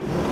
Bye.